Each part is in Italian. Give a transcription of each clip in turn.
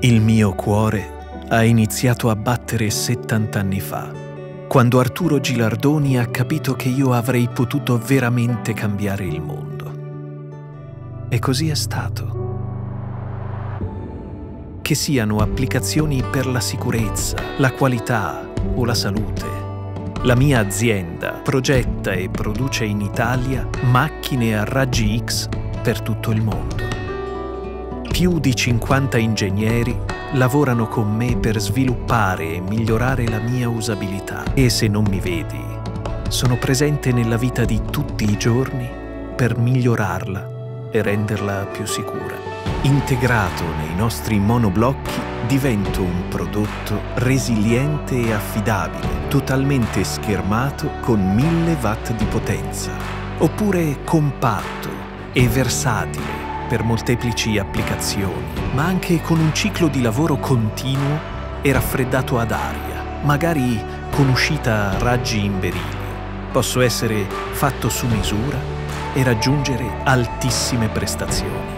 Il mio cuore ha iniziato a battere 70 anni fa, quando Arturo Gilardoni ha capito che io avrei potuto veramente cambiare il mondo. E così è stato. Che siano applicazioni per la sicurezza, la qualità o la salute, la mia azienda progetta e produce in Italia macchine a raggi X per tutto il mondo. Più di 50 ingegneri lavorano con me per sviluppare e migliorare la mia usabilità e se non mi vedi, sono presente nella vita di tutti i giorni per migliorarla e renderla più sicura. Integrato nei nostri monoblocchi divento un prodotto resiliente e affidabile, totalmente schermato con 1000 watt di potenza, oppure compatto e versatile per molteplici applicazioni, ma anche con un ciclo di lavoro continuo e raffreddato ad aria, magari con uscita a raggi in berilio. Posso essere fatto su misura e raggiungere altissime prestazioni.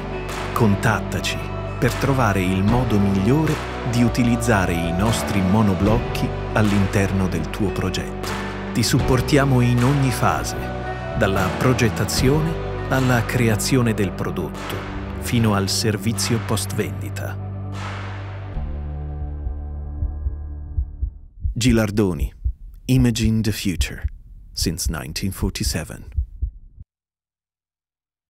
Contattaci per trovare il modo migliore di utilizzare i nostri monoblocchi all'interno del tuo progetto. Ti supportiamo in ogni fase, dalla progettazione alla creazione del prodotto, fino al servizio post vendita. Gilardoni, Imaging the Future, since 1947.